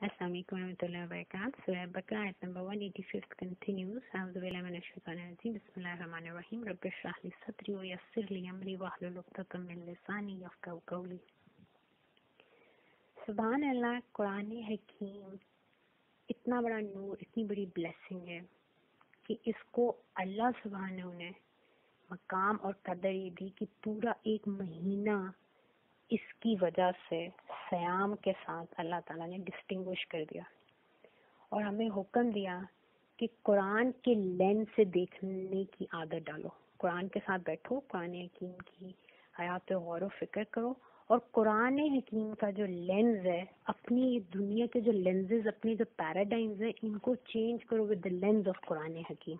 Assalamualaikum warahmatullahi wabarakatuh. Surah Baqarah ayat number 185 continues. A'udhu billahi minash shaitanir rajim. Bismillahir rahmanir rahim. Rabbi shrah li sadri wa yassir li amri wahlul 'uqdatam min lisani yafqahu qawli. सुबहान अल्लाह कुरान हकीम इतना बड़ा नूर इतनी बड़ी blessing है कि इसको अल्लाह सुबहान और कदर ये दी कि पूरा एक महीना इसकी वजह से सयाम के साथ अल्लाह ताला ने डिस्टिंग्विश कर दिया। और हमें हुक्म दिया कि कुरान के लेंस से देखने की आदत डालो। कुरान के साथ बैठो, कुरान हकीम की हयात गौर फ़िक्र करो। और कुरान हकीम का जो लेंस है, अपनी दुनिया के जो लेंसेज अपनी जो पैराडाइम्स हैं, इनको चेंज करो with the lens of Quran हकीम।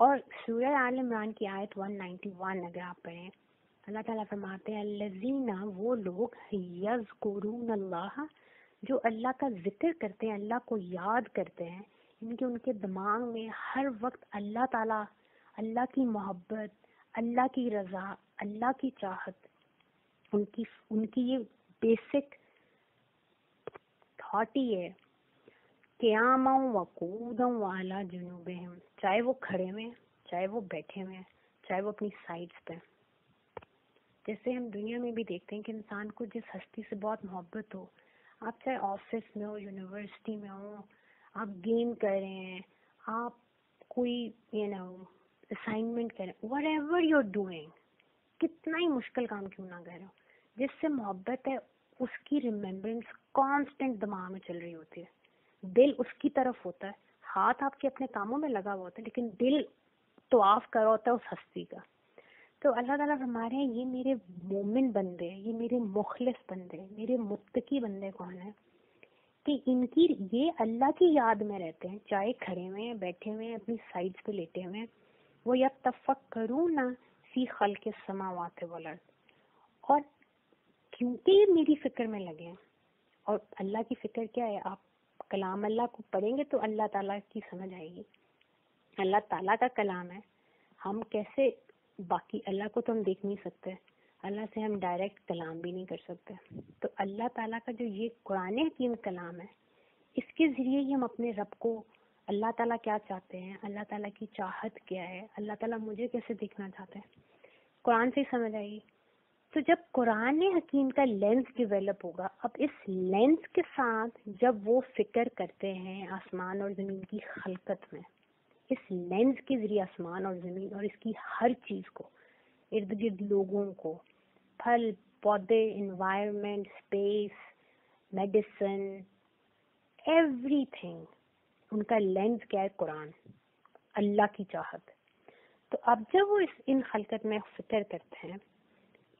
और सूर्य आल इमरान की आयत 191 अगर आप पढ़ें अल्लाह ताला फरमाते हैं लजीना वो लोग, यज़कुरून अल्लाह, जो अल्लाह का ज़िक्र करते हैं, अल्लाह को याद करते हैं, इनके, उनके दिमाग में हर वक्त अल्लाह ताला, अल्लाह की मोहब्बत, अल्लाह की रज़ा, अल्लाह की चाहत, उनकी उनकी ये बेसिक थॉट ही है क्याम वकूदम वाला जुनूब चाहे वो खड़े में चाहे वो बैठे में चाहे वो अपनी साइड्स पे जैसे हम दुनिया में भी देखते हैं कि इंसान को जिस हस्ती से बहुत मोहब्बत हो, आप चाहे ऑफ़िस में हो यूनिवर्सिटी में हो, आप गेम कर रहे हैं, आप कोई यू नो असाइनमेंट कर रहे हैं वट एवर यूर डूइंग कितना ही मुश्किल काम क्यों ना कर रहे हो जिससे मोहब्बत है, उसकी रिमेम्बरेंस कांस्टेंट दिमाग में चल रही होती है। दिल उसकी तरफ़ होता है, हाथ आपके अपने कामों में लगा हुआ होता है, लेकिन दिल तो आफ कर होता है उस हस्ती का। तो अल्लाह ताला हमारे ये मेरे मोमिन बंदे ये मेरे मुखलिस बंदे मेरे मुत्तकी बंदे कौन है? कि इनकी ये अल्लाह की याद में रहते हैं, चाहे खड़े हुए हैं, बैठे हुए हैं, अपनी साइड्स पे लेटे हुए हैं, वो या तफक करूँ ना फ़ी खल के समावात वलर और क्योंकि मेरी फ़िक्र में लगे हैं, और अल्लाह की फ़िक्र क्या है, आप कलाम अल्लाह को पढ़ेंगे तो अल्लाह ताला की समझ आएगी। अल्लाह ताला का कलाम है, हम कैसे बाकी अल्लाह को तो हम देख नहीं सकते। अल्लाह से हम डायरेक्ट कलाम भी नहीं कर सकते। तो अल्लाह ताला का जो ये कुरान हकीम कलाम है, इसके ज़रिए ही हम अपने रब को अल्लाह ताला क्या चाहते हैं, अल्लाह ताला की चाहत क्या है, अल्लाह ताला मुझे कैसे देखना चाहते हैं? कुरान से ही समझ आएगी तो जब कुरान हकीम का लेंस डिवेलप होगा, अब इस लेंस के साथ जब वो फ़िक्र करते हैं आसमान और ज़मीन की खलकत में इस लेंस के ज़रिए आसमान और ज़मीन और इसकी हर चीज़ को, इर्द गिर्द लोगों को, फल, पौधे इन्वायरमेंट स्पेस मेडिसिन एवरीथिंग उनका लेंस क्या है? कुरान, अल्लाह की चाहत। तो अब जब वो इस, इन खलकत में फ़िक्र करते हैं,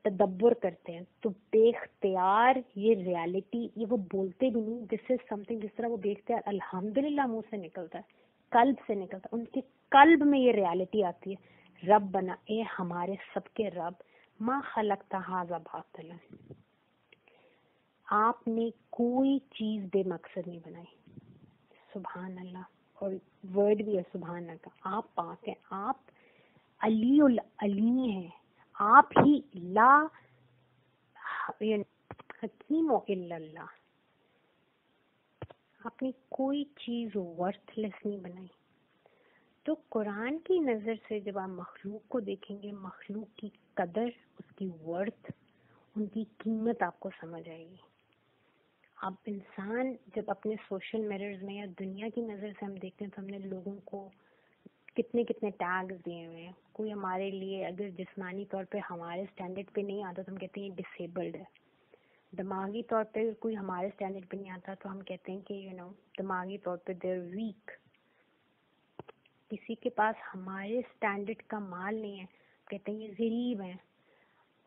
तदब्बर करते हैं तो बेख्तियार ये रियलिटी ये वो बोलते भी नहीं दिस इज़ समथिंग जिस तरह वो बेख्तियार अल्हम्दुलिल्लाह मुँह से निकलता है। कल्ब से निकलता उनके कल्ब में ये रियलिटी आती है। रब बना, ए हमारे सबके रब। माँ खलकता हाजा बातल आपने कोई चीज़ बेमकसद नहीं बनाई। सुबहान अल्लाह और वर्ड भी है सुबहान अल्लाह आप पाक हैं। आप अली उल अली हैं। आप ही ला हकीम इल्लल्लाह। आपने कोई चीज़ वर्थलेस नहीं बनाई। तो कुरान की नज़र से जब आप मखलूक को देखेंगे, मखलूक की कदर, उसकी वर्थ उनकी कीमत आपको समझ आएगी। अब इंसान जब अपने सोशल मिरर्स में या दुनिया की नज़र से हम देखते हैं तो हमने लोगों को कितने कितने टैग्स दिए हुए हैं। कोई हमारे लिए अगर जिस्मानी तौर पे हमारे स्टैंडर्ड पे नहीं आता तो हम कहते हैं डिसेबल्ड है। दिमागी तौर पे कोई हमारे स्टैंडर्ड पे नहीं आता तो हम कहते हैं कि यू नो दिमागी तौर पे देर वीक किसी के पास हमारे स्टैंडर्ड का माल नहीं है, कहते हैं ये गरीब है।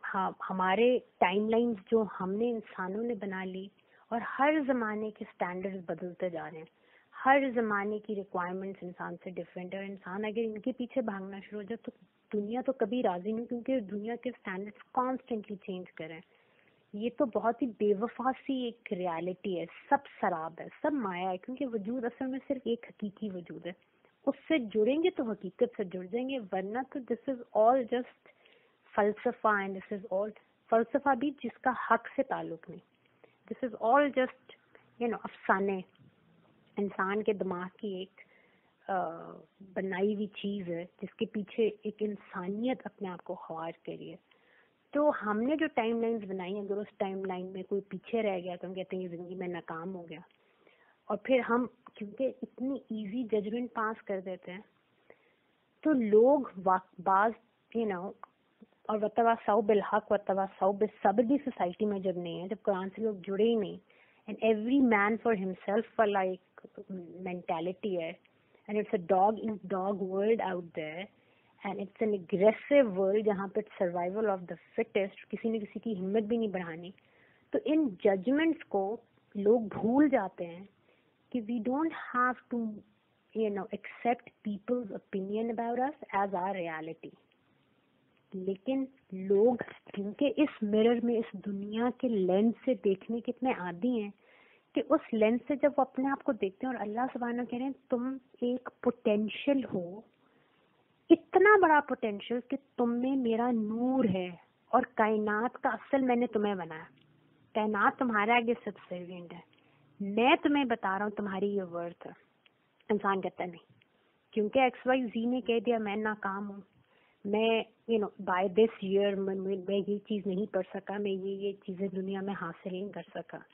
हाँ हमारे टाइमलाइंस जो हमने इंसानों ने बना ली और हर ज़माने के स्टैंडर्ड्स बदलते जा रहे हैं। हर ज़माने की रिक्वायरमेंट्स इंसान से डिफरेंट है। और इंसान अगर इनके पीछे भागना शुरू हो जाए तो दुनिया तो कभी राज़ी नहीं, क्योंकि दुनिया के स्टैंडर्ड्स कॉन्स्टेंटली चेंज कर। ये तो बहुत ही बेवफा सी एक रियलिटी है। सब शराब है, सब माया है, क्योंकि वजूद असल में सिर्फ़ एक हकीकी वजूद है। उससे जुड़ेंगे तो हकीकत से जुड़ जाएँगे, वरना तो दिस इज़ ऑल जस्ट फलसफा एंड दिस इज़ ऑल फलसफा भी जिसका हक से ताल्लुक नहीं। This is all just you know अफसाने। इंसान के दिमाग की एक बनाई हुई चीज़ है, जिसके पीछे एक इंसानियत अपने आप को ख्वार करी है। तो हमने जो टाइम लाइन्स बनाई, अगर उस टाइम लाइन में कोई पीछे रह गया तो हम कहते हैं, ये ज़िंदगी में नाकाम हो गया। और फिर हम, क्योंकि इतनी इजी जजमेंट पास कर देते हैं तो लोग बाज यू नो और वतवा सौ बिल हक, वतवा सौ बिल सब भी सोसाइटी में जब नहीं है, जब कुरान से लोग जुड़े ही नहीं and every man for himself for like mentality है and it's a dog in dog world out there and it's an aggressive world जहाँ पे सर्वाइवल ऑफ़ द फिटेस्ट किसी ने किसी की हिम्मत भी नहीं बढ़ानी। तो इन जजमेंट्स को लोग भूल जाते हैं कि we don't have to you know accept people's opinion about us as our reality लेकिन लोग क्योंकि इस मिरर में, इस दुनिया के लेंस से देखने के इतने आदि हैं कि उस लेंस से जब वो अपने आप को देखते हैं और अल्लाह सुबहाना कह रहे हैं, तुम एक पोटेंशियल हो इतना बड़ा पोटेंशियल कि तुम में मेरा नूर है और कायनात का असल मैंने तुम्हें बनाया। कायनात तुम्हारे आगे सबसेवियंट है। मैं तुम्हें बता रहा हूँ, तुम्हारी ये वर्थ है। इंसान कहता नहीं। क्योंकि एक्स वाई जी ने कह दिया, मैं नाकाम हूँ। मैं you know by this year मैं ये चीज़ नहीं पढ़ सका, मैं ये ये चीज़ें दुनिया में हासिल नहीं कर सका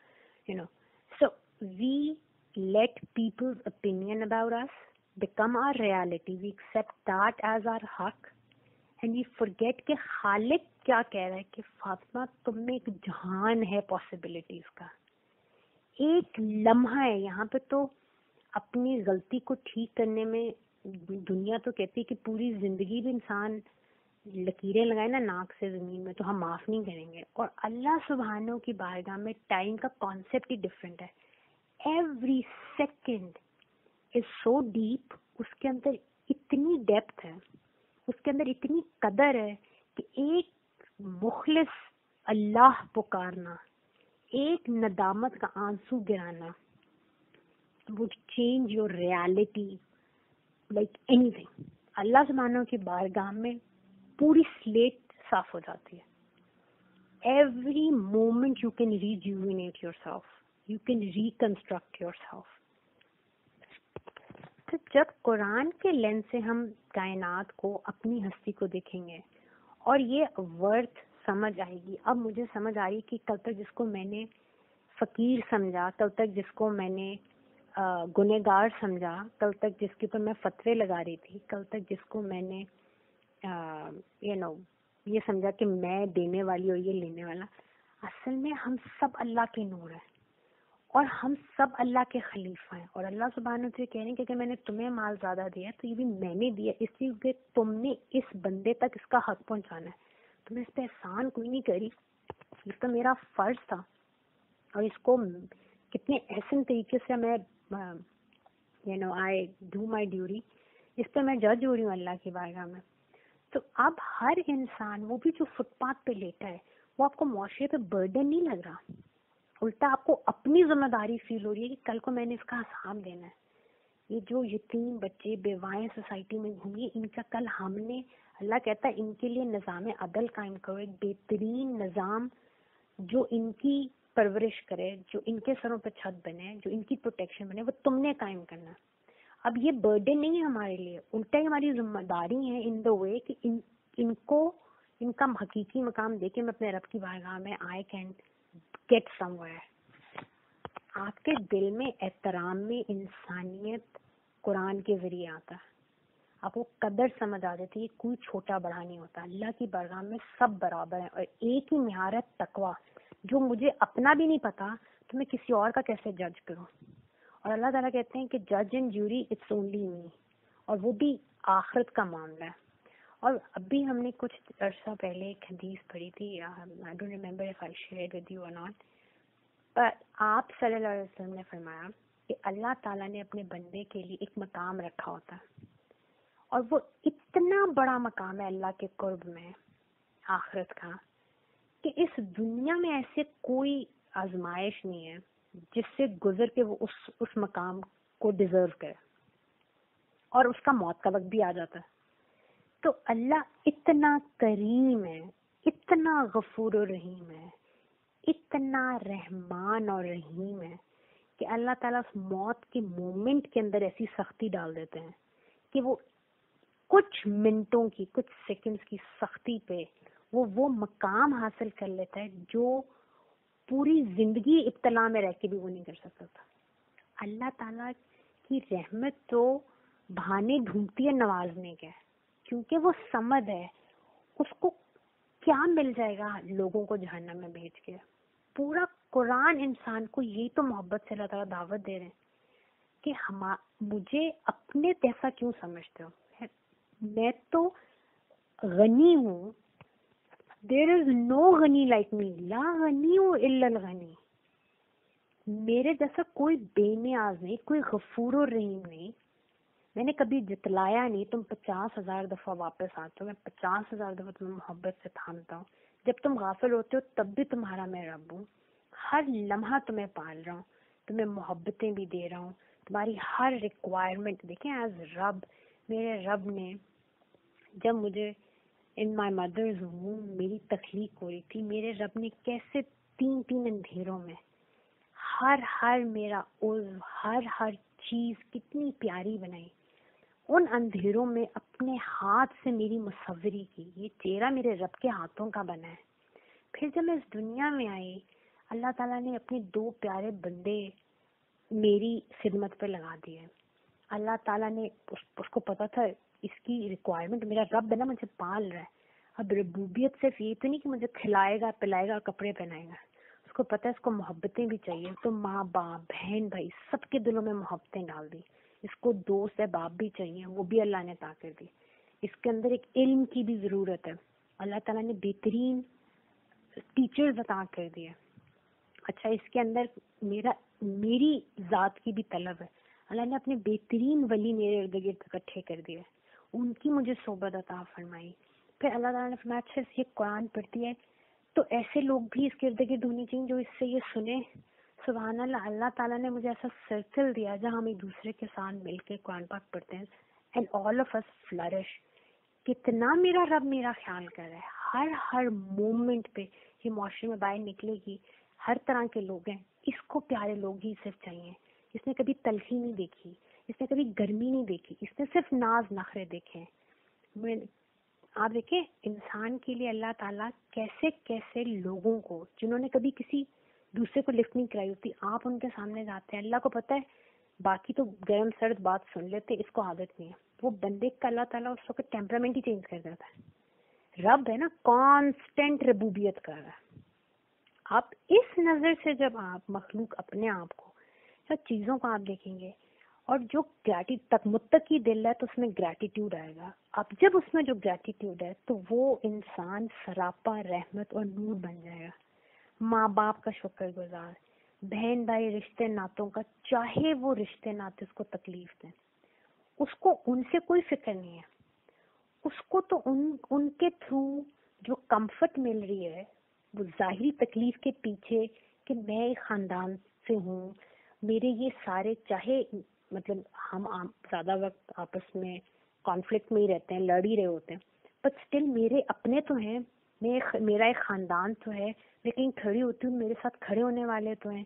you know so we let people's opinion about us become our reality. We accept that as our haq. And we forget कि खालिक क्या कह रहा है कि फातिमा तुम में एक जहान है पॉसिबिलिटीज का। एक लम्हा है। यहाँ पे तो अपनी गलती को ठीक करने में दुनिया तो कहती है कि पूरी ज़िंदगी भी इंसान लकीरें लगाए ना नाक से ज़मीन में तो हम माफ़ नहीं करेंगे। और अल्लाह सुबहानों की बारगाह में टाइम का कॉन्सेप्ट ही डिफरेंट है। Every second is so deep उसके अंदर इतनी डेप्थ है, उसके अंदर इतनी कदर है कि एक मुखलिस अल्लाह पुकारना, एक नदामत का आँसू गिराना would change your reality like anything Allah सुबहानों की बारगाह में पूरी स्लेट साफ़ हो जाती है। Every moment you can rejuvenate your self you can reconstruct your self तो जब कुरान के लेंस से हम कायनात को, अपनी हस्ती को देखेंगे, और ये वर्थ समझ आएगी। अब मुझे समझ आ रही कि कल तक जिसको मैंने फकीर समझा, कल तक जिसको मैंने गुनेगार समझा, कल तक जिसके ऊपर मैं फतवे लगा रही थी, कल तक जिसको मैंने यू नो ये समझा कि मैं देने वाली और ये लेने वाला, असल में हम सब अल्लाह के नूर हैं। और हम सब अल्लाह के खलीफा हैं। और अल्लाह सुबहान से कह रहे हैं कि अगर मैंने तुम्हें माल ज़्यादा दिया तो ये भी मैंने दिया इसलिए तुमने इस बंदे तक इसका हक पहुंचाना है। तुमने इस पर एहसान कोई नहीं करी? ये तो मेरा फ़र्ज़ था। और इसको कितने ऐसे तरीके से मैं you know I do my duty इस पर मैं जज हो रही हूँ अल्लाह की बारगाह में। तो अब हर इंसान, वो भी जो फुटपाथ पे लेटा है, वो आपको मुआरे पे बर्डन नहीं लग रहा? उल्टा आपको अपनी ज़िम्मेदारी फील हो रही है कि कल को मैंने इसका हिसाब देना है। ये जो यतीम बच्चे, बेवाएँ सोसाइटी में घूमिए इनका कल हमने, अल्लाह कहता है, इनके लिए निज़ाम अदल कायम करो। एक बेहतरीन निज़ाम जो इनकी परवरिश करे, जो इनके सरों पर छत बने, जो इनकी प्रोटेक्शन बने, वो तुमने कायम करना अब ये बर्डन नहीं है हमारे लिए। उल्टा ही हमारी ज़िम्मेदारी है इन द वे कि इन, इनको, इनका हकीकी मकाम देके मैं अपने रब की बारगाह में आई कैन गेट समवेयर आपके दिल में एहतराम में इंसानियत कुरान के ज़रिए आता है। आपको कदर समझ आ जाती है कोई छोटा बड़ा नहीं होता। अल्लाह की बारगाह में सब बराबर है और एक ही महारत तकवा। जो मुझे अपना भी नहीं पता तो मैं किसी और का कैसे जज करूँ? और अल्लाह ताला कहते हैं कि जज and jury it's only me और वो भी आखिरत का मामला है। और अभी हमने कुछ अर्सा पहले एक हदीस पढ़ी थी I don't remember if I share with you और नॉट पर आप सल्लल्लाहु अलैहि वसल्लम ने फरमाया कि अल्लाह ताला ने अपने बंदे के लिए एक मकाम रखा होता। है और वो इतना बड़ा मकाम है अल्लाह के कुर्ब में, आखिरत का, कि इस दुनिया में ऐसे कोई आजमाइश नहीं है जिससे गुजर के वो उस उस मकाम को डिजर्व करे। और उसका मौत का वक्त भी आ जाता है। तो अल्लाह इतना करीम है, इतना गफूर और रहीम है, इतना रहमान और रहीम है कि अल्लाह ताला उस मौत के मोमेंट के अंदर ऐसी सख्ती डाल देते हैं कि वो कुछ मिनटों की, कुछ सेकंड्स की सख्ती पे वो वो मकाम हासिल कर लेता है जो पूरी ज़िंदगी इब्तला में रह के भी वो नहीं कर सकता था। अल्लाह ताला की रहमत तो बहाने ढूंढती है नवाजने के। क्योंकि वो समझ है। उसको क्या मिल जाएगा लोगों को जहन्नम में भेज के? पूरा कुरान इंसान को यही तो मोहब्बत से अल्लाह दावत दे रहे हैं कि हम, मुझे अपने जैसा क्यों समझते हो? मैं तो गनी हूँ। देर इज़ नो गनी लाइक मी ला गनी हूँ गनी। मेरे जैसा कोई बेनियाज नहीं, कोई गफूर रहीम नहीं। मैंने कभी जितलाया नहीं, तुम पचास हज़ार दफ़ा वापस आते हो। मैं पचास हज़ार दफ़ा तुम्हें मोहब्बत से थामता हूँ। जब तुम गाफिल होते हो, तब भी तुम्हारा मैं रब हूँ। हर लम्हा तुम्हें पाल रहा हूँ, तुम्हें मोहब्बतें भी दे रहा हूँ। तुम्हारी हर रिक्वायरमेंट देखें एज रब, मेरे रब ने जब मुझे इन माई मदर्स वूम मेरी तकलीफ़ हो रही थी, मेरे रब ने कैसे तीन तीन अंधेरों में हर हर मेरा उज हर हर चीज़ कितनी प्यारी बनाई। उन अंधेरों में अपने हाथ से मेरी मुसवरी की ये चेहरा मेरे रब के हाथों का बना है। फिर जब मैं इस दुनिया में आई अल्लाह ताला ने अपने दो प्यारे बंदे मेरी खिदमत पे लगा दिए। अल्लाह ताला ने उस, उसको पता था इसकी रिक्वायरमेंट मेरा रब है ना मुझे पाल रहा है। अब रबूबियत सिर्फ़ ये तो नहीं कि मुझे खिलाएगा पिलाएगा और कपड़े पहनाएगा। उसको पता है इसको मोहब्बतें भी चाहिए। तो माँ बाप बहन भाई सबके दिलों में मोहब्बतें डाल दी। इसको दोस्त है बाप भी चाहिए, वो भी अल्लाह ने ता कर दी। इसके अंदर एक इल्म की भी ज़रूरत है। अल्लाह ताला ने बेहतरीन टीचर्स अता कर दिए। अच्छा इसके अंदर मेरा, मेरी ज़ात की भी तलब है। अल्लाह ने अपने बेहतरीन वली मेरे इर्द गिर्द इकट्ठे कर दिए। उनकी मुझे सोबत अता फरमाई। फिर अल्लाह ताला ने फरमाया अच्छा ये कुरान पढ़ती है तो ऐसे लोग भी इसके इर्द गिर्द होने चाहिए जो इससे ये सुने। सुबह अल्लाह ताला ने मुझे ऐसा सर्कल दिया जहाँ हम एक दूसरे के साथ मिलकर कुरान पाक पढ़ते हैं। And all of us flourish कितना मेरा रब मेरा ख्याल कर रहा है। हर हर मोमेंट पे ये मुआरे में बाहर निकलेगी। हर तरह के लोग हैं। इसको प्यारे लोग ही सिर्फ़ चाहिए। इसने कभी तलखी नहीं देखी। इसने कभी गर्मी नहीं देखी। इसने सिर्फ़ नाज नखरे देखे हैं। आप देखें, इंसान के लिए अल्लाह ताला कैसे कैसे लोगों को, जिन्होंने कभी किसी दूसरे को लिफ्ट नहीं कराई होती। आप उनके सामने जाते हैं। अल्लाह को पता है, बाकी तो गर्म सर्द बात सुन लेते, इसको आदत नहीं है। वो बंदे का अल्लाह ताला उस वक्त टेम्परामेंट ही चेंज कर देता है। रब है ना कांस्टेंट रबूबियत कर रहा है। आप इस नज़र से जब आप, मखलूक अपने आप को या चीज़ों को आप देखेंगे, और जो ग्रेटि तक मुत्तकी दिल है तो उसमें ग्रैटिट्यूड आएगा। अब जब उसमें जो ग्रैटिट्यूड है तो वो इंसान सरापा, रहमत और नूर बन जाएगा। माँ बाप का शुक्र गुजार बहन भाई रिश्ते नातों का, चाहे वो रिश्ते नाते उसको तकलीफ़ दें, उसको उनसे कोई फ़िक्र नहीं है। उसको तो उन, उनके थ्रू जो कंफर्ट मिल रही है, वो ज़ाहिर तकलीफ़ के पीछे कि मैं एक खानदान से हूँ, मेरे ये सारे, चाहे मतलब हम ज़्यादा वक्त आपस में कॉन्फ्लिक्ट में ही रहते हैं, लड़ ही रहे होते हैं बट स्टिल मेरे अपने तो हैं मैं मेरा एक ख़ानदान तो है कहीं खड़ी होती हूँ, मेरे साथ खड़े होने वाले तो हैं।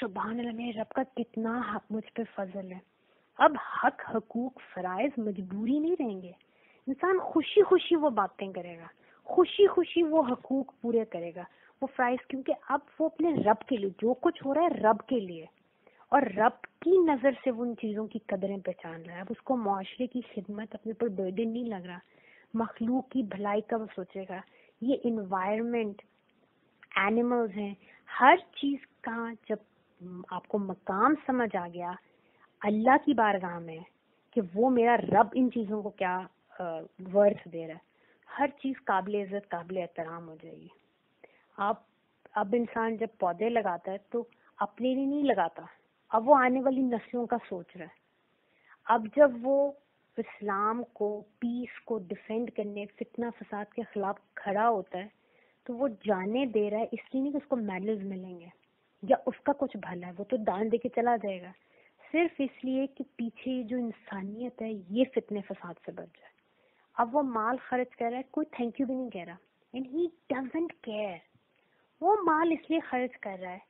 सुबह मेरे रब का कितना हक मुझ पे फजल है। अब हक, हकूक, फ़राइज मजबूरी नहीं रहेंगे। इंसान खुशी खुशी वो बातें करेगा। खुशी खुशी वो हकूक पूरे करेगा। वो फ़राइज क्योंकि अब वो अपने रब के लिए, जो कुछ हो रहा है रब के लिए। और रब की नज़र से वो उन चीज़ों की कदरें पहचान रहा है। अब उसको माशरे की खिदमत अपने पर बर्डन नहीं लग रहा। मखलूक की भलाई का वो सोचेगा। ये इन्वायरमेंट एनिमल्स हैं, हर चीज़ का जब आपको मकाम समझ आ गया, अल्लाह की बारगाह में, कि वो मेरा रब इन चीज़ों को क्या वर्थ दे रहा है। हर चीज़ काबिल इज़्ज़त, काबिल एहतराम हो जाएगी। आप, अब इंसान जब पौधे लगाता है तो अपने लिए नहीं लगाता, अब वो आने वाली नस्लों का सोच रहा है। अब जब वो इस्लाम को पीस को डिफेंड करने फितना फसाद के खिलाफ खड़ा होता है तो वो जाने दे रहा है, इसलिए नहीं कि उसको मेडल्स मिलेंगे, या उसका कुछ भला है, वो तो दान दे के चला जाएगा। सिर्फ़ इसलिए कि पीछे जो इंसानियत है, ये फितने फसाद से बच जाए। अब वो माल खर्च कर रहा है, कोई थैंक यू भी नहीं कह रहा। एंड ही डजेंट केयर वो माल इसलिए खर्च कर रहा है,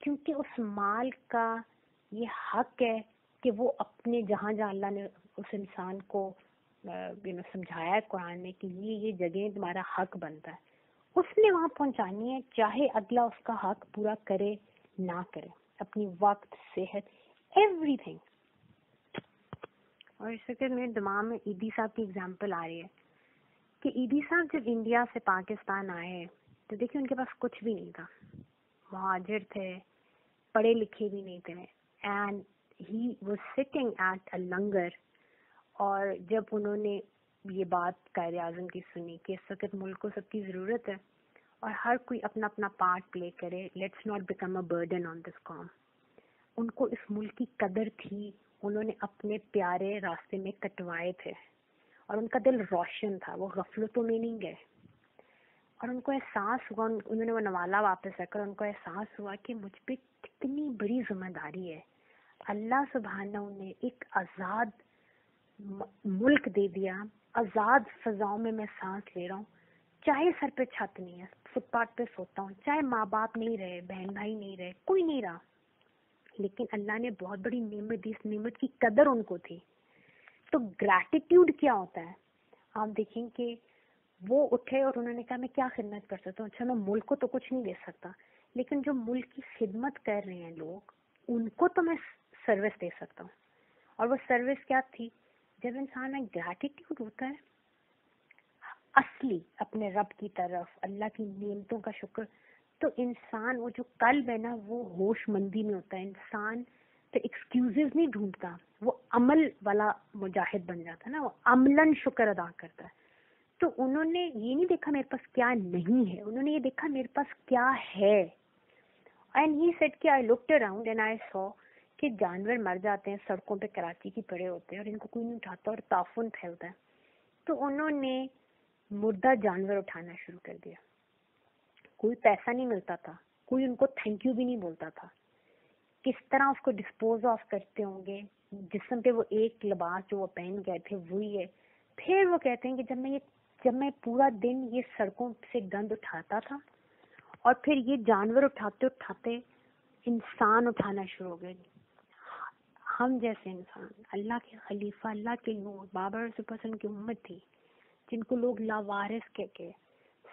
क्योंकि उस माल का ये हक है कि वो अपने, जहाँ जहाँ अल्लाह ने उस इंसान को यू नो समझाया है कुरान में कि ये ये जगह तुम्हारा हक बनता है। उसने वहाँ पहुँचानी है, चाहे अगला उसका हक पूरा करे, ना करे। अपनी वक्त, सेहत एवरीथिंग और इस वक्त मेरे दिमाग में ईदी साहब की एग्जांपल आ रही है कि ईदी साहब जब इंडिया से पाकिस्तान आए तो देखिए उनके पास कुछ भी नहीं था। महाजिर थे, पढ़े लिखे भी नहीं थे। And he was sitting at a langar और जब उन्होंने ये बात कायद आज़म की सुनी कि इस वक्त मुल्क को सबकी ज़रूरत है और हर कोई अपना अपना पार्ट प्ले करे let's not become a burden on this com. उनको इस मुल्क की कदर थी, उन्होंने अपने प्यारे रास्ते में कटवाए थे और उनका दिल रोशन था, वो गफलतों में नहीं गए। और उनको एहसास हुआ उन्होंने वो नवाला वापस रखकर उनको एहसास हुआ कि मुझ पर कितनी बड़ी ज़िम्मेदारी है। अल्लाह सुबहाना ने एक आज़ाद मुल्क दे दिया, आज़ाद फजाओं में मैं सांस ले रहा हूँ। चाहे सर पे छत नहीं है, फुटपाथ पे सोता हूँ, चाहे माँ बाप नहीं रहे, बहन भाई नहीं रहे, कोई नहीं रहा। लेकिन अल्लाह ने बहुत बड़ी नेमत दी, इस नेमत की कदर उनको थी। तो ग्रैटिट्यूड क्या होता है? आप देखें कि वो उठे और उन्होंने कहा, मैं क्या खिदमत कर सकता हूँ? अच्छा मैं मुल्क को तो कुछ नहीं दे सकता। लेकिन जो मुल्क की खिदमत कर रहे हैं लोग, उनको तो मैं सर्विस दे सकता हूँ। और वो सर्विस क्या थी? जब इंसान में ग्रैटिट्यूड होता है, असली अपने रब की तरफ़, अल्लाह की नियमतों का शुक्र तो इंसान, वो जो कल्ब है ना, वो होशमंदी में होता है। इंसान तो एक्सक्यूजेस नहीं ढूंढता, वो अमल वाला मुजाहिद बन जाता है ना, वो अमलन शुक्र अदा करता है। तो उन्होंने ये नहीं देखा मेरे पास क्या नहीं है, उन्होंने ये देखा मेरे पास क्या है। एंड ही सेट कि I looked around and I saw कि जानवर मर जाते हैं, सड़कों पे कराची की पड़े होते हैं और इनको कोई नहीं उठाता और ताफुन फैलता है। तो उन्होंने मुर्दा जानवर उठाना शुरू कर दिया। कोई पैसा नहीं मिलता था, कोई उनको थैंक यू भी नहीं बोलता था। किस तरह उसको डिस्पोज ऑफ़ करते होंगे, जिसम पे वो एक लिबास जो वो पहन गए थे, वही है। फिर वो कहते हैं कि जब मैं ये, जब मैं पूरा दिन ये सड़कों से गंद उठाता था और फिर ये जानवर उठाते उठाते इंसान उठाना शुरू हो गए। हम जैसे इंसान, अल्लाह के खलीफा, अल्लाह के नूर, बाबर सुपरसन की उम्मत थी, जिनको लोग लावारिस कह के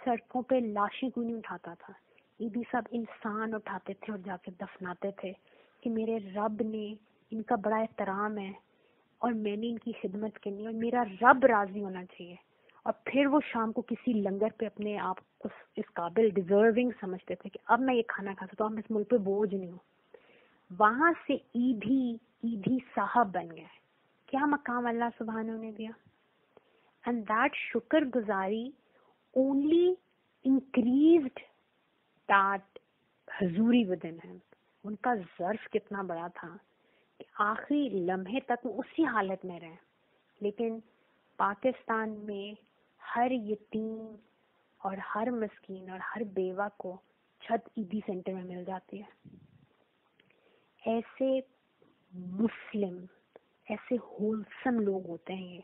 सड़कों पे लाशें क्यों नहीं उठाता था? ये भी सब इंसान उठाते थे और जाके दफनाते थे कि मेरे रब ने इनका बड़ा एहतराम है और मैंने इनकी खिदमत करनी है और मेरा रब राज़ी होना चाहिए। और फिर वो शाम को किसी लंगर पे अपने आप को इस काबिल डिजर्विंग समझते थे कि अब मैं ये खाना खा सकता हूँ अब इस मुल्क पे बोझ नहीं हूँ। वहाँ से ईदी ईदी साहब बन गए। क्या मकाम अल्लाह सुबहान ने दिया? एंड दैट शुक्र गुजारी ओनली इंक्रीज दैट हजूरी विद इन हिम उनका जर्फ कितना बड़ा था कि आखिरी लम्हे तक वो उसी हालत में रहे। लेकिन पाकिस्तान में हर यतीम और हर मस्कीन और हर बेवा को छत ईदी सेंटर में मिल जाती है। ऐसे मुस्लिम, ऐसे होलसम लोग होते हैं ये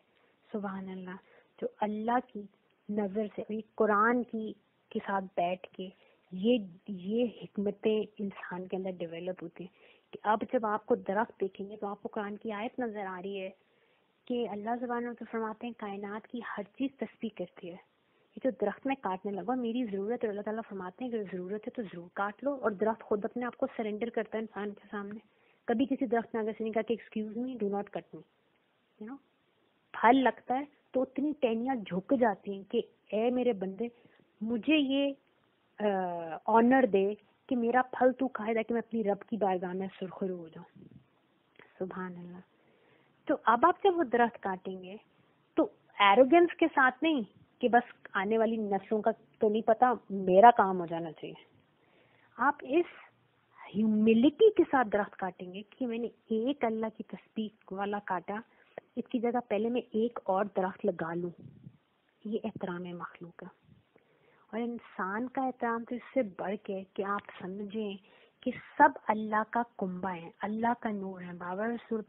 सुबह अल्लाह जो अल्लाह की नज़र से ये कुरान की, के साथ बैठ के, ये ये हिकमतें इंसान के अंदर डेवलप होती हैं, कि अब जब आपको दरख्त देखेंगे तो आपको कुरान की आयत नज़र आ रही है, कि अल्लाह जबान तो फरमाते हैं, कायनात की हर चीज़ तस्वीर करती है। ये जो दरख्त में काटने लगा मेरी ज़रूरत है, अल्लाह ताला फरमाते हैं कि ज़रूरत है तो ज़रूर काट लो, और दरख्त खुद अपने आप को सरेंडर करता है इंसान के सामने। कभी किसी दरख्त ने अगर से नहीं कहा कि excuse me do not cut me you know फल लगता है तो उतनी टहनियाँ झुक जाती हैं कि, ए मेरे बंदे, मुझे ये ऑनर दे कि मेरा फल तू खाए ताकि मैं अपनी रब की बारगाह में सुरखरू हो जाऊँ. सुबह अल्लाह तो अब आप जब वो दरख्त काटेंगे तो एरोगेंस के साथ नहीं कि बस आने वाली नस्लों का तो नहीं पता, मेरा काम हो जाना चाहिए। आप इस ह्यूमिलिटी के साथ दरख्त काटेंगे कि मैंने एक अल्लाह की तस्वीर वाला काटा, इसकी जगह पहले मैं एक और दरख्त लगा लूँ। ये एहतराम है मखलूक का और इंसान का एहतराम तो इससे बढ़ के कि आप समझें कि सब अल्लाह का कुंबा है, अल्लाह का नूर है। बाबा रसूल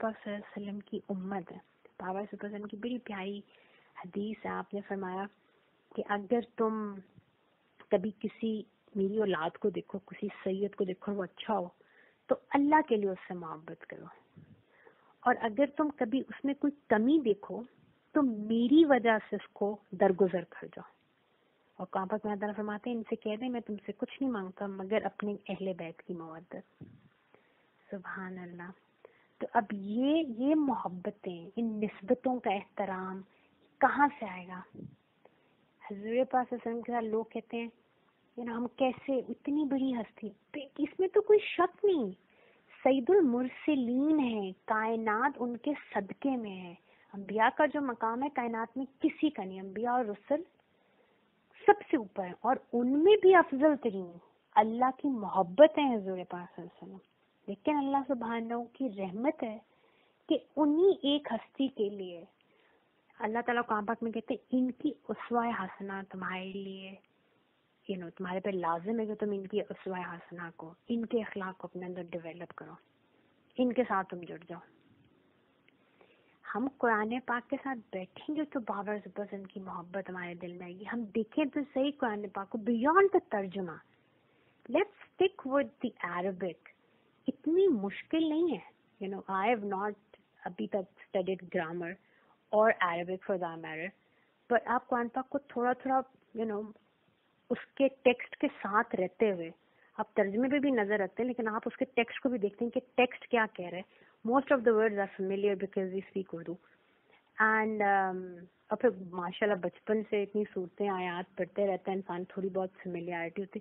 की उम्मत है। बाबा रसूल की बड़ी प्यारी हदीस है। आपने फरमाया कि अगर तुम कभी किसी मेरी औलाद को देखो, किसी सैयद को देखो वो अच्छा हो तो अल्लाह के लिए उससे मोहब्बत करो। और अगर तुम कभी उसमें कोई कमी देखो तो मेरी वजह से उसको दरगुजर कर जाओ। और काबक में फरमाते हैं, इनसे कह दें, मैं तुमसे कुछ नहीं माँगता, मगर अपने अहले बैत की मोहब्बत। सुबहान अल्लाह तो अब ये ये मोहब्बतें इन नस्बतों का एहतराम कहाँ से आएगा? हजूर पास के लोग कहते हैं यू हम कैसे इतनी बड़ी हस्ती। इसमें तो कोई शक नहीं। सईदुल मुरसलीन है, कायनात उनके सदके में है। अम्बिया का जो मकाम है, कायनात में किसी का नहीं। अम्बिया और रसुल सबसे ऊपर है और उनमें भी अफजल तरीन अल्लाह की मोहब्बत है हजूर पास लेकिन अल्लाह सुबहान की रहमत है कि उन्हीं एक हस्ती के लिए, अल्लाह ताला में कहते हैं, इनकी उसवा हसना तुम्हारे लिए। यू नो तुम्हारे पे लाजिम है कि तुम इनकी उसवा हसना को, इनके अखलाक को अपने अंदर डेवलप करो। इनके साथ तुम जुड़ जाओ। हम कुरान पाक के साथ बैठेंगे तो बाबर जुबसन की मोहब्बत हमारे दिल में आएगी। हम देखें तो सही कुरान पाक को बियॉन्ड द तर्जुमा। Let's stick with the Arabic इतनी मुश्किल नहीं है। You know I have not अभी तक स्टडीड ग्रामर और अरबिक फॉर द मैटर पर आप कुरान पाक को थोड़ा थोड़ा यू नो उसके टेक्स्ट के साथ रहते हुए, आप तर्जमे पे भी नज़र रखते हैं, लेकिन आप उसके टेक्स्ट को भी देखते हैं कि टेक्स्ट क्या कह रहे हैं। Most of the words are familiar because we speak Urdu and और फिर माशाल्लाह बचपन से इतनी सूरतें, आयात पढ़ते रहते हैं, इंसान थोड़ी बहुत फेमिलियरिटी होती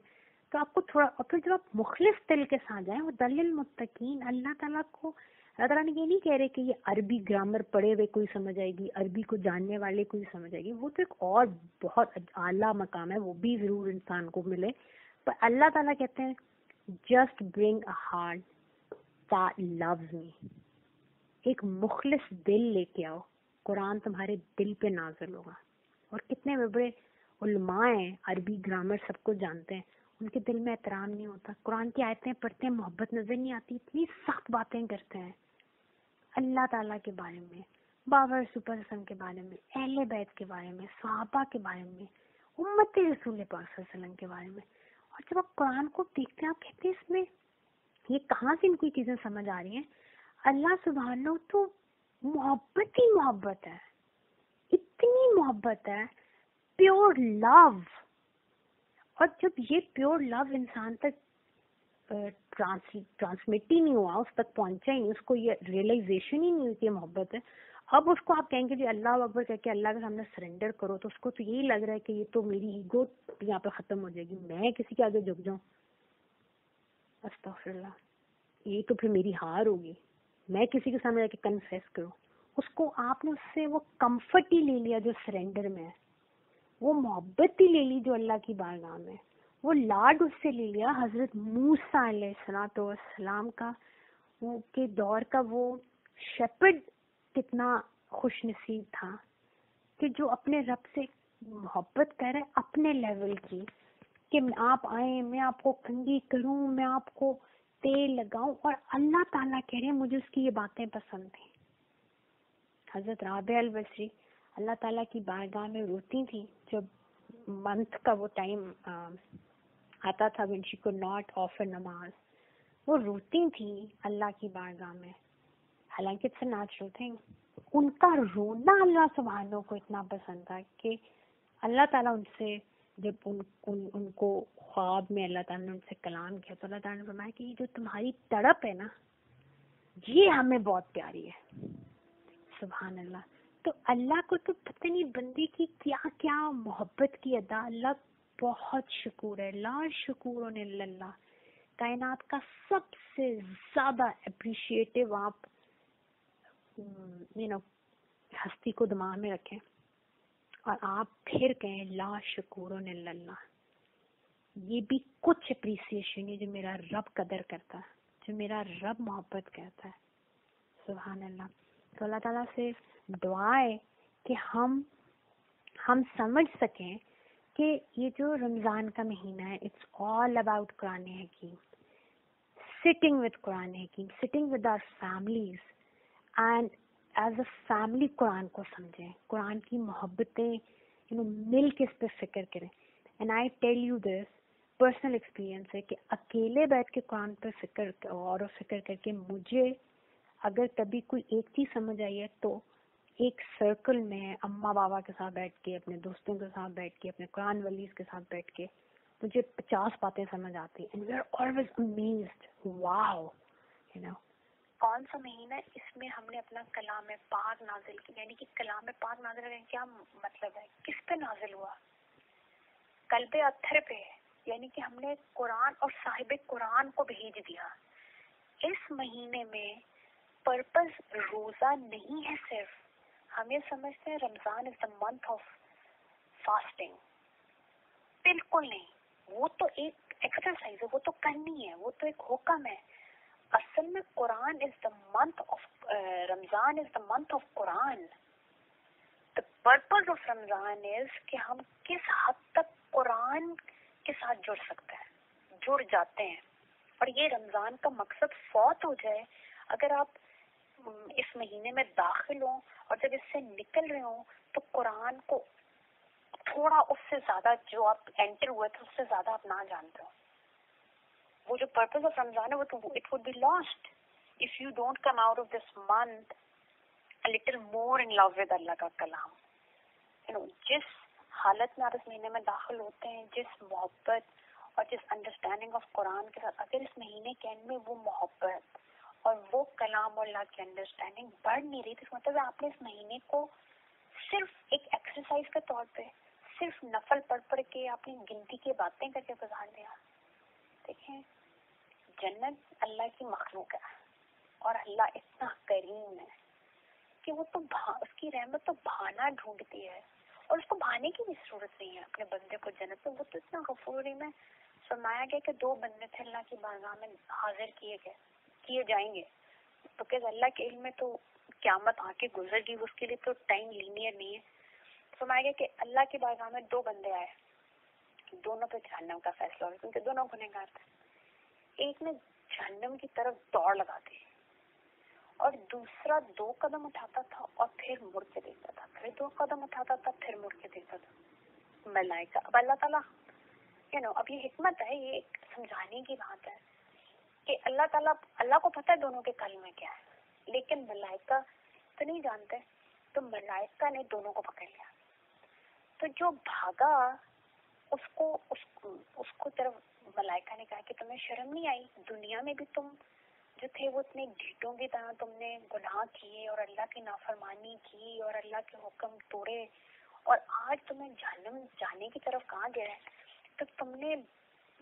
तो आपको थोड़ा, और फिर जब आप मुखलिस दिल के साथ जाए, वो दलिल मुत्तकीन अल्लाह ताला को अल्लाह ताला ने ये नहीं कह रहे कि ये अरबी ग्रामर पढ़े हुए कोई समझ आएगी, अरबी को जानने वाले कोई समझ आएगी। वो तो एक और बहुत आला मकाम है, वो भी ज़रूर इंसान को मिले। पर अल्लाह ताला कहते हैं just bring a heart that loves me. एक मुखलिस दिल लेके आओ। कुरान तुम्हारे दिल पे नाजल होगा। और कितने बड़े बड़े उलमा हैं अरबी ग्रामर सबको जानते हैं। उनके दिल में एहतराम नहीं होता। कुरान की आयतें पढ़ते हैं, मोहब्बत नज़र नहीं आती, इतनी सख्त बातें करते हैं। अल्लाह ताला के बारे में, बाबर सुपर हसन के बारे में, अहले बैत के बारे में, सहाबा के बारे में, उम्मत रसूल पाक के बारे में। और जब आप कुरान को देखते हैं, आप कहते हैं, इसमें ये कहाँ से इनको चीज़ें समझ आ रही हैं? अल्लाह सुबहान तो मोहब्बत ही मोहब्बत है। इतनी मोहब्बत है, प्योर लव। और जब ये प्योर लव इंसान तक ट्रांसमिट ही नहीं हुआ, उस तक पहुँचा ही नहीं, उसको ये रियलाइजेशन ही नहीं हुई मोहब्बत है। अब उसको आप कहेंगे जी, अल्लाह अकबर कह के अल्लाह के सामने सरेंडर करो तो उसको तो यही लग रहा है कि ये तो मेरी ईगो यहाँ पे खत्म हो जाएगी, मैं किसी के आगे झुक जाऊँ। ये तो फिर मेरी हार होगी। मैं किसी के सामने जाके कन्फेस करूँ। उसको आपने उससे वो कंफर्ट ही ले लिया जो सरेंडर में है। वो मोहब्बत ही ले ली जो अल्लाह की बारगाह में वो लाड उससे ले लिया, हज़रत मूसा तो सलाम का। वो के दौर का वो शेपर्ड कितना खुश नसीब था कि जो अपने रब से मोहब्बत करे अपने लेवल की कि आप आए, मैं आपको कंगी करूँ, मैं आपको तेल लगाऊँ और अल्लाह ताला कह रहे हैं, मुझे उसकी ये बातें पसंद थी हज़रत राबे अल बसरी अल्लाह ताला की बारगाह में रोती थी जब मंथ का वो टाइम आता था when she could not offer namaz वो रोती थी अल्लाह की बारगाह में। हालाँकि इट्स नेचुरल थिंग उनका रोना अल्लाह सुबहानों को इतना पसंद था कि अल्लाह ताला उनसे जब उन, उन उनको ख्वाब में अल्लाह ताला ने उनसे कलाम किया तो अल्लाह ताला ने फरमाया कि जो तुम्हारी तड़प है ना ये हमें बहुत प्यारी है। सुबहान अल्लाह। तो अल्लाह को तो पता नहीं बंदी की क्या क्या मोहब्बत की अदा। अल्लाह बहुत शकूर है। ला शकूर अल्लाह कायनात का सबसे ज़्यादा अप्रिशिएटिव आप यू नो हस्ती को दिमाग में रखें और आप फिर कहें, ला शकूर ये भी कुछ अप्रिसिएशन है जो मेरा रब कदर करता है, जो मेरा रब मोहब्बत करता है। सुबहान अल्लाह। तो अल्लाह ताला से दुआ कि हम हम समझ सकें कि ये जो रमज़ान का महीना है इट्स ऑल अबाउट कुरान हकीम। Sitting with Quran Hakim sitting with our families and as a family Quran को समझें। कुरान की मोहब्बतें यू नो मिल के इस पर फ़िक्र करें। And I tell you this personal experience है कि अकेले बैठ के कुरान पर फ़िक्र और फ़िक्र करके मुझे अगर कभी कोई एक चीज़ समझ आई है तो एक सर्कल में अम्मा बाबा के साथ बैठ के, अपने दोस्तों के साथ बैठ के, अपने कुरान वलीज के साथ बैठ के, मुझे पचास बातें समझ आती and we are always amazed wow you know कौन सा महीना इसमें हमने अपना कलाम पाक नाजिल की यानी कि कलाम पाक नाजिल का क्या मतलब है? किस पे नाजिल हुआ? कल्बे अत्थर पे। यानी कि हमने कुरान और साहिब कुरान को भेज दिया। इस महीने में पर्पस रोजा नहीं है सिर्फ़। हम ये समझते हैं Ramzan is the month of fasting बिल्कुल नहीं। वो तो एक एक्सरसाइज है, वो तो करनी है, वो तो एक हुक्म है। असल में Quran is the month of Ramzan is the month of Quran. The purpose of Ramzan is कि हम किस हद तक कुरान के साथ जुड़ सकते हैं, जुड़ जाते हैं। और ये रमज़ान का मकसद फौत हो जाए, अगर आप इस महीने में दाखिल हो और जब इससे निकल रहे हो तो कुरान को थोड़ा उससे ज़्यादा जो आप एंटर हुए थे, उससे ज़्यादा आप ना जानते हो। वो जो पर्पज ऑफ़ रमज़ान है, वो तो it would be lost if you don't come out of this month little more in love with Allah का कलाम यू नो जिस हालत में आप इस महीने में दाखिल होते हैं, जिस मोहब्बत और जिस अंडरस्टैंडिंग ऑफ़ कुरान के साथ, अगर इस महीने के एंड में वो मोहब्बत और वो कलाम और अल्लाह की अंडरस्टैंडिंग बढ़ नहीं रही तो मतलब आपने इस महीने को सिर्फ़ एक एक्सरसाइज के तौर पे सिर्फ़ नफल पढ़ पढ़ के आपने गिनती की बातें करके गुजार दिया। देखें, जन्नत अल्लाह की मखलूक है और अल्लाह इतना करीम है कि वो तो उसकी रहमत तो भाना ढूंढती है और उसको भाने की भी ज़रूरत नहीं है अपने बंदे को जन्नत में। वो तो इतना गफूरी में फरमाया गया कि दो बंदे थे अल्लाह की बारगाह में हाजिर किए गए। किए जाएँगे। तो क्या अल्लाह के इल्म में तो क्यामत आके गुजर गई उसके लिए तो टाइम लीनियर नहीं है। फरमाया गया कि अल्लाह के बारगाह में दो बंदे आए। दोनों पे जहन्नम का फैसला हो क्योंकि दोनों गुनहगार थे। एक ने जहन्नम की तरफ़ दौड़ लगा दी और दूसरा दो कदम उठाता था और फिर मुड़ के देखता था। फिर दो कदम उठाता था, फिर मुड़ के देखता था। मलाइका अब अल्लाह ताला यू नो अब ये हिकमत है, ये समझाने की बात है। कि अल्लाह ताला, अल्लाह को पता है दोनों के कल में क्या? है लेकिन मलाइका तो नहीं जानते। तो मलाइका ने दोनों को पकड़ लिया। तो जो भागा, उसको उसको उसको तरफ़ मलाइका ने कहा कि तुम्हें शर्म नहीं आई? दुनिया में भी तुम जो थे वो इतने ढीटों की तरह तुमने गुनाह किए और अल्लाह की नाफरमानी की और अल्लाह के हुक्म तोड़े और आज तुम्हें जहन्नम जाने की तरफ़ कहाँ गया है? तो तुमने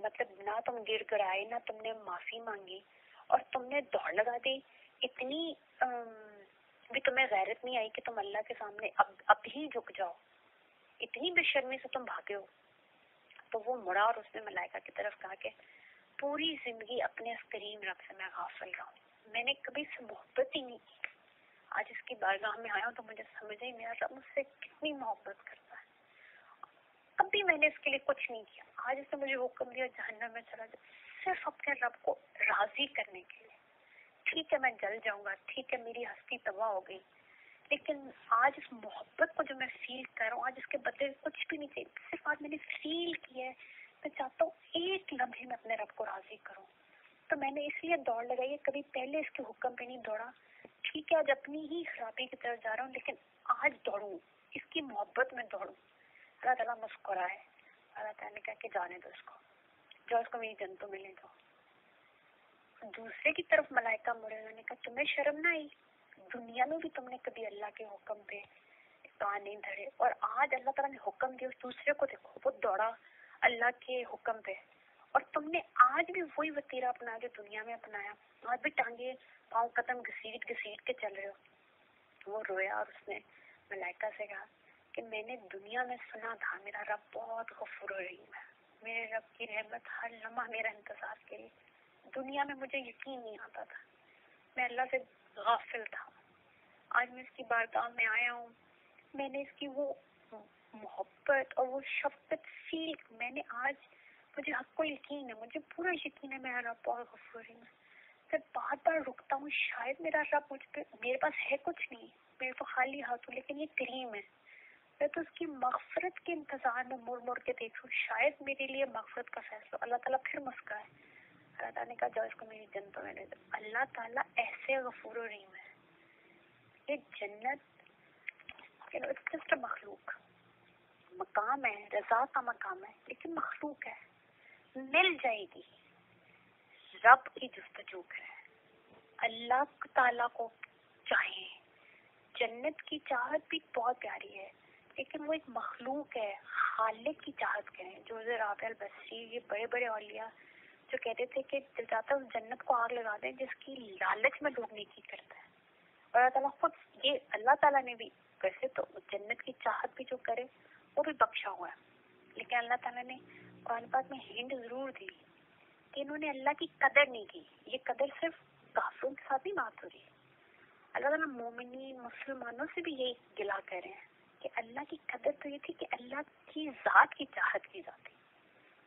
मतलब ना तुम गिर गड़ाए ना तुमने माफ़ी मांगी और तुमने दौड़ लगा दी। इतनी भी तुम्हें गैरत नहीं आई कि तुम अल्लाह के सामने अब अब ही झुक जाओ। इतनी बेशर्मी से तुम भागे हो। तो वो मुड़ा और उसने मलाइका की तरफ़ कहा कि, पूरी ज़िंदगी अपने करीम रब से मैं गाफिल रहा हूँ। मैंने कभी से मोहब्बत ही नहीं की। आज इसकी बारगाह में आया हूँ तो मुझे समझ ही मेरा रब मुझसे कितनी मोहब्बत करता कभी मैंने इसके लिए कुछ नहीं किया। आज इसने मुझे हुक्म दिया, जहन्नम में चला जाए सिर्फ़ अपने रब को राज़ी करने के लिए। ठीक है, मैं जल जाऊँगा। ठीक है, मेरी हस्ती तबाह हो गई। लेकिन आज इस मोहब्बत को जो मैं फील कर रहा हूँ, आज इसके बदले कुछ भी नहीं चाहिए। सिर्फ़ आज मैंने फील किया है। मैं चाहता हूँ एक लम्हे में अपने रब को राज़ी करूँ। तो मैंने इसलिए दौड़ लगाई है, कभी पहले इसके हुक्म पे नहीं दौड़ा। ठीक है, आज अपनी ही खराबी की तरफ़ जा रहा हूँ, लेकिन आज दौड़ू। इसकी मोहब्बत में दौड़ू। अल्लाह तला मुस्कुराए अल्लाह तला ने कहा कि जाने दो इसको जो उसको मेरी जंतु मिले तो। दूसरे की तरफ़ मलाइका मुड़े उन्होंने कहा, तुम्हें शर्म ना आई? दुनिया में भी तुमने कभी अल्लाह के हुक्म पे कान नहीं धरे और आज अल्लाह ताला ने हुक्म दिया, उस दूसरे को देखो, वो दौड़ा अल्लाह के हुक्म पे। और तुमने आज भी वही वतीरा अपनाया जो दुनिया में अपनाया। आज भी टांगे पाँव कदम घसीट घसीट के चल रहे हो। वो रोया और उसने मलाइका से कहा कि मैंने दुनिया में सुना था, मेरा रब बहुत गफुर रहीम है। मेरे रब की रहमत हर लम्हा मेरा इंतज़ार के लिए। दुनिया में मुझे यकीन नहीं आता था। मैं अल्लाह से गाफिल था। आज मैं इसकी बारगाह में आया हूँ। मैंने इसकी वो मोहब्बत और वो शफकत फील, मैंने आज, मुझे हक को यकीन है, मुझे पूरा यकीन है मेरा रब बहुत गफूरी है। मैं बार बार रुकता हूँ, शायद मेरा रब मुझ पे, मेरे पास है कुछ नहीं। मेरे तो खाली हाथ हूँ, लेकिन ये करीम है। मैं तो उसकी मगफरत के इंतज़ार में मुड़ मुड़ के देखूँ। शायद मेरे लिए मगफरत का फैसला अल्लाह ताला फिर मुस्काए अल्लाह ताला ने कहा, जाओ इसको मेरी जन्नत में अल्लाह ताला ऐसे गफूर रहीम है। ये जन्नत you know it's just a मखलूक। मकाम है, रजा का मकाम है, लेकिन मखलूक है। मिल जाएगी। रब की जस्तजू है। अल्लाह ताला को चाहे। जन्नत की चाहत भी बहुत प्यारी है। लेकिन वो एक मखलूक है खालिक की चाहत करें जो राबिल बसरी, ये बड़े बड़े औलिया जो कहते थे कि चाहता उस जन्नत को आग लगा दें, जिसकी लालच में लोग नेकी करता है। और अल्लाह खुद, ये अल्लाह ताला ने भी वैसे तो जन्नत की चाहत भी जो करे, वो भी बख्शा हुआ है। लेकिन अल्लाह ताला ने कुरान पाक में हिंद ज़रूर दी कि इन्होंने अल्लाह की कदर नहीं की। ये कदर सिर्फ़ काफिरों के साथ ही बात हो रही। है अल्लाह ताला मोमिनी मुसलमानों से भी यही गिला कर रहे हैं। कि अल्लाह की कदर तो ये थी कि अल्लाह की जात की चाहत की जाती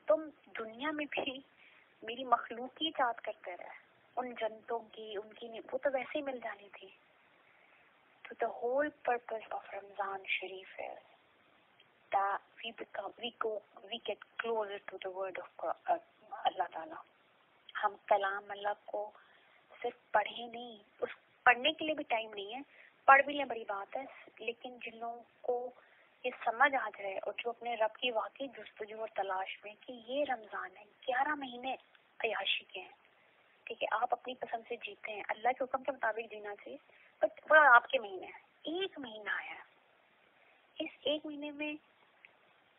तुम दुनिया में भी मेरी मखलूक की चाहत करते रहे। उन जनतों की उनकी नहीं वो तो वैसे ही मिल जानी थी। तो the whole purpose of Ramzan Sharif है that we become we go we get closer to the word of God, ताला हम कलाम अल्लाह को सिर्फ़ पढ़े नहीं उस पढ़ने के लिए भी टाइम नहीं है। पढ़ भी लें, बड़ी बात है, लेकिन जिन लोगों को ये समझ आ जाए और जो अपने रब की वाकई जस्तजू और तलाश में कि ये रमज़ान है, ग्यारह महीने अयाशी के हैं, ठीक है, आप अपनी पसंद से जीते हैं, अल्लाह के हुक्म के मुताबिक जीना चाहिए, बट वो आपके महीने हैं, एक महीना है। इस एक महीने में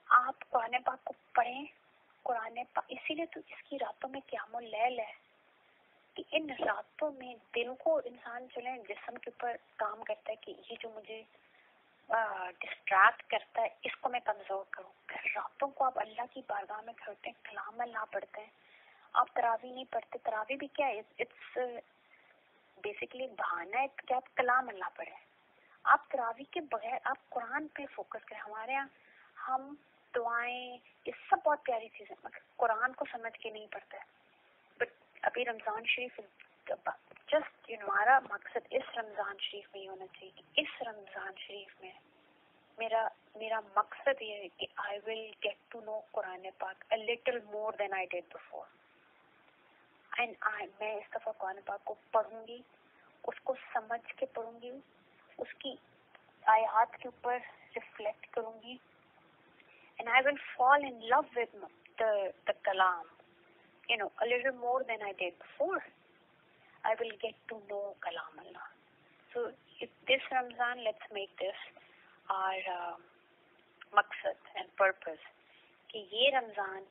आप कुरान पाक को पढ़ें, कुरान पाक इसीलिए तो इसकी रातों में क्या लैल है कि इन रातों में दिल को इंसान चले जिसम के ऊपर काम करता है कि ये जो मुझे डिस्ट्रैक्ट करता है, इसको मैं कमज़ोर करूँ। रातों को आप अल्लाह की बारगाह में खड़ते हैं, कलाम अल्लाह पढ़ते हैं। आप तरावी नहीं पढ़ते, तरावी भी क्या है? इट्स बेसिकली बहाना है कि आप कलाम अल्लाह पढ़े। आप तरावी के बगैर, आप कुरान पे फोकस करें। हमारे यहाँ हम दुआएँ, ये सब बहुत प्यारी चीज़ें मगर कुरान को समझ के नहीं पढ़ते। अभी Ramzan Sharif just you know हमारा मकसद इस रमज़ान शरीफ में ही होना चाहिए कि इस रमज़ान शरीफ में मेरा मेरा मकसद ये है कि I will get to know Quran पाक a little more than I did before and I मैं इस दफ़ा कुरान पाक को पढ़ूँगी, उसको समझ के पढ़ूँगी, उसकी आयात के ऊपर रिफ्लेक्ट करूँगी and I will fall in love with the Kalam. you know, a little more than I did before, I will get to know Kalam Allah. So if this Ramzan, let's make this our uh, maqsad and purpose. कि ये Ramzan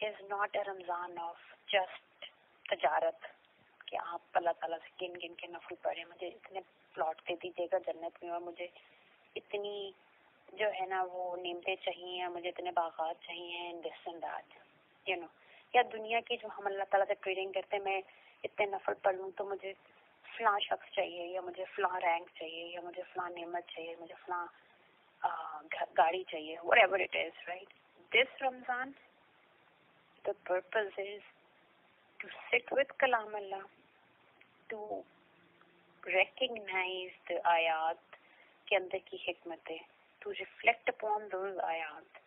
is not a Ramzan of just तजारत कि आप अल्लाह ताला से गिन गिन के नफल पढ़े मुझे इतने प्लॉट दे दीजिएगा जन्नत में और मुझे इतनी जो है ना वो नीमतें चाहिए मुझे इतने बागात चाहिए and this and that you know या दुनिया की जो हम अल्लाह ताला से ट्रेडिंग करते हैं, मैं इतने नफल पढ़ तो मुझे फला शख्स चाहिए, या मुझे फला रैंक चाहिए, या मुझे फला नेमत चाहिए, मुझे फला गाड़ी चाहिए whatever it is right this Ramzan the purpose is to sit with Kalam Allah to recognize the ayat के अंदर की हिकमतें to reflect upon those ayat.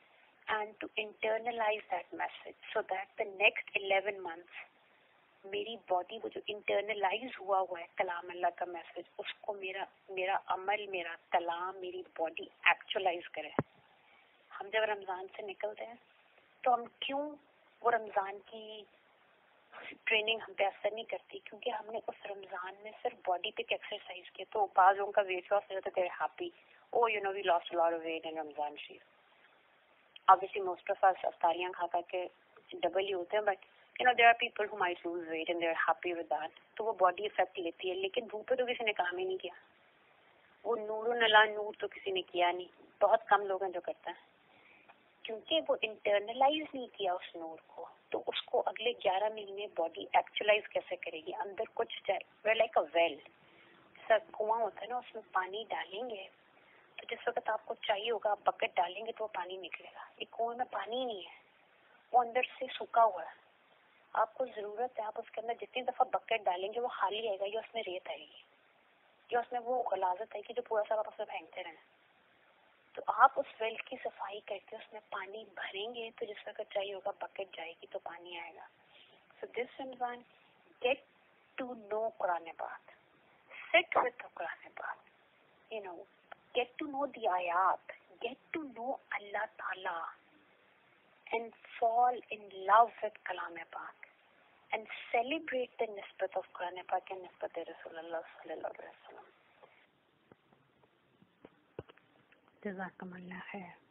And to internalize that message so that the next 11 months, मेरी body वो जो internalise हुआ हुआ है, कलाम अल्लाह का मैसेज उसको मेरा मेरा अमल, मेरा कलाम, मेरी बॉडी एक्चुअलाइज करे। हम जब रमज़ान से निकलते हैं तो हम क्यों वो रमज़ान की ट्रेनिंग हम पे असर नहीं करती? क्योंकि हमने उस रमज़ान में सिर्फ़ बॉडी पे एक्सरसाइज किया तो बाजों का वेट लॉस हो जाता है happy oh you know we lost of weight in Ramzan Sharif. Obviously most of us खा खा के डबल ही होते हैं but you know there are people who might lose weight and they are happy with that तो वो body effect लेती है, लेकिन धूप पे तो किसी ने काम ही नहीं किया। वो नूर नला नूर तो किसी ने किया नहीं। बहुत कम लोग हैं जो करते हैं। क्योंकि वो इंटरनलाइज नहीं किया उस नूर को तो उसको अगले ग्यारह महीने बॉडी एक्चुअलाइज कैसे करेगी? अंदर कुछ लाइक अ वेल सर, कुआँ होता है ना, उसमें पानी डालेंगे जिस वक्त आपको चाहिए होगा, आप बकेट डालेंगे तो वो पानी निकलेगा। एक कुएँ में पानी नहीं है। वो अंदर से सूखा हुआ है। आपको ज़रूरत है, आप उसके अंदर जितनी दफ़ा बकेट डालेंगे, वो खाली आएगा या उसमें रेत आएगी। या उसमें वो गलाजत है कि जो पूरा सब आप उसमें फेंकते रहें तो आप उस वेल की सफ़ाई करके उसमें पानी भरेंगे तो जिस वक्त चाहिए होगा बकेट जाएगी तो पानी आएगा। So this Ramzan get to know Quran पाक सिट विद कुरान पाक you know get to know the ayat, get to know Allah Ta'ala and fall in love with Kalam Pak and celebrate the nisbat of Quran Pak and nisbat of Rasulullah Sallallahu Alaihi Wasallam. Jazakum Allah khair.